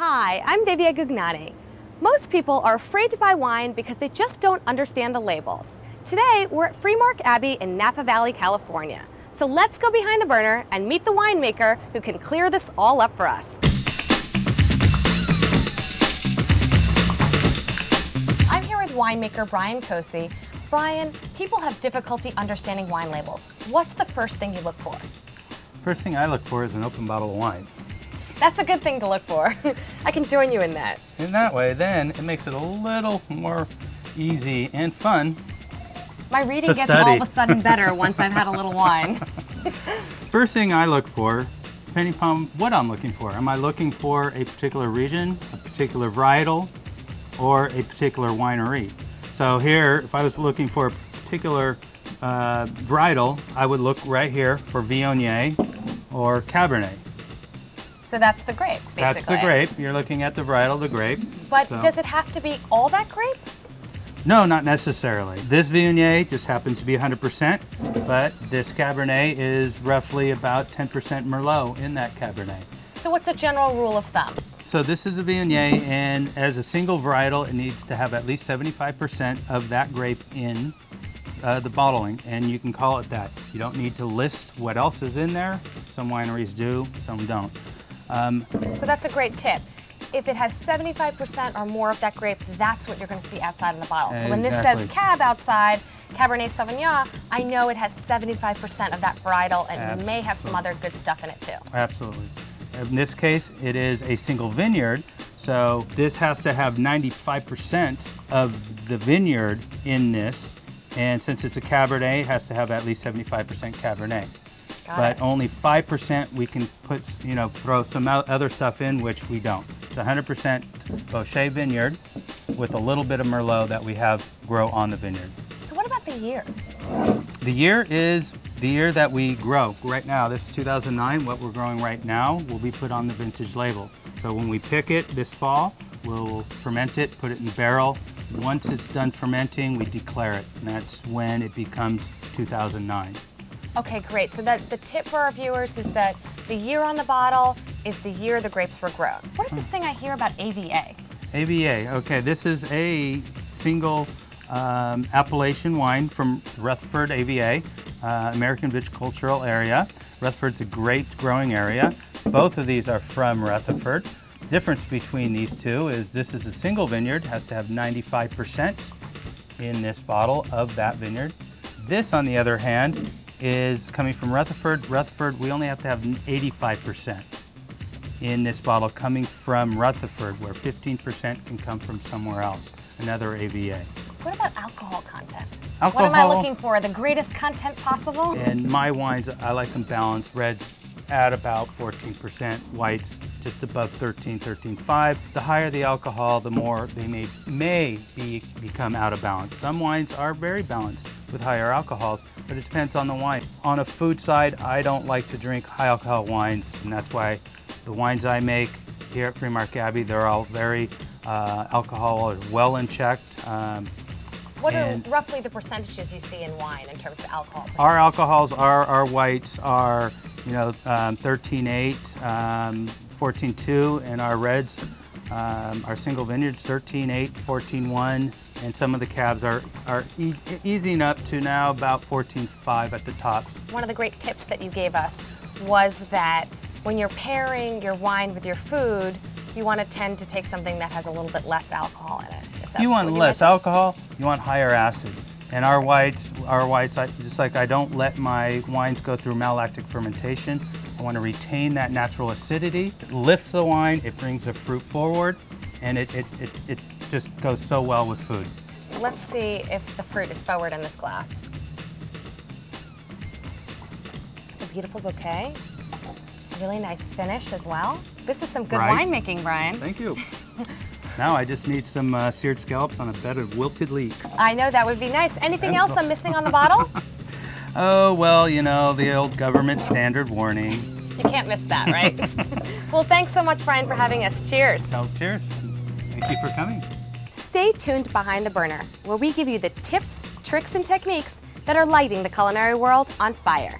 Hi, I'm Divya Gugnani. Most people are afraid to buy wine because they just don't understand the labels. Today, we're at Freemark Abbey in Napa Valley, California. So let's go behind the burner and meet the winemaker who can clear this all up for us. I'm here with winemaker Brian Kosi. Brian, people have difficulty understanding wine labels. What's the first thing you look for? First thing I look for is an open bottle of wine. That's a good thing to look for. I can join you in that. In that way, then it makes it a little more easy and fun. My reading gets study. all of a sudden better once I've had a little wine. First thing I look for, depending upon what I'm looking for, am I looking for a particular region, a particular varietal, or a particular winery? So here, if I was looking for a particular uh, varietal, I would look right here for Viognier or Cabernet. So that's the grape, basically. That's the grape. You're looking at the varietal, the grape. But So- does it have to be all that grape? No, not necessarily. This Viognier just happens to be 100%, but this Cabernet is roughly about 10% Merlot in that Cabernet. So what's a general rule of thumb? So this is a Viognier, and as a single varietal, it needs to have at least 75% of that grape in uh, the bottling, and you can call it that. You don't need to list what else is in there. Some wineries do, some don't. Um, So that's a great tip. If it has 75% or more of that grape, that's what you're going to see outside in the bottle. So when this says cab outside, Cabernet Sauvignon, I know it has 75% of that varietal and may have some other good stuff in it too. Absolutely. In this case, it is a single vineyard, so this has to have 95% of the vineyard in this. And since it's a Cabernet, it has to have at least 75% Cabernet. Got but it. only 5% we can put, you know, throw some other stuff in, which we don't. It's 100% Bosché vineyard with a little bit of Merlot that we have grow on the vineyard. So what about the year? The year is the year that we grow. Right now, this is 2009. What we're growing right now will be put on the vintage label. So when we pick it this fall, we'll ferment it, put it in the barrel. Once it's done fermenting, we declare it, and that's when it becomes 2009. Okay, great. So that the tip for our viewers is that the year on the bottle is the year the grapes were grown. What is this thing I hear about AVA? AVA. Okay, this is a single um, appellation wine from Rutherford AVA, uh, American Viticultural Area. Rutherford's a great growing area. Both of these are from Rutherford. Difference between these two is this is a single vineyard, has to have 95% in this bottle of that vineyard. This, on the other hand, is coming from Rutherford. Rutherford, we only have to have 85% in this bottle coming from Rutherford, where 15% can come from somewhere else, another AVA. What about alcohol content? Alcohol, What am I looking for? The greatest content possible? And my wines, I like them balanced. Reds at about 14%, whites just above 13, 13.5. The higher the alcohol, the more they may may be become out of balance. Some wines are very balanced with higher alcohols, but it depends on the wine. On a food side, I don't like to drink high alcohol wines, and that's why the wines I make here at Freemark Abbey, they're all very uh, alcohol is well in checked. Um, What are roughly the percentages you see in wine in terms of alcohol? Our alcohols, our, our whites are, you know, um, 13.8, um, 14.2, and our reds, um, our single vineyards, 13 8 14 1 and some of the calves are, are e- easing up to now about 14 5 at the top. One of the great tips that you gave us was that when you're pairing your wine with your food, you want to tend to take something that has a little bit less alcohol in it. You want less alcohol, you want higher acid. And our whites, our whites, I, just like I don't let my wines go through malolactic fermentation, I want to retain that natural acidity. It lifts the wine, it brings the fruit forward, and it, it, it, it just goes so well with food. So let's see if the fruit is forward in this glass. It's a beautiful bouquet. A really nice finish as well. This is some good Right. winemaking, Brian. Thank you. now I just need some uh, seared scallops on a bed of wilted leeks. I know that would be nice. Anything else I'm missing on the bottle? Oh, well, you know, the old government standard warning. You can't miss that, right? well, thanks so much, Brian, for having us. Cheers. So cheers. Thank you for coming. Stay tuned behind the burner, where we give you the tips, tricks, and techniques that are lighting the culinary world on fire.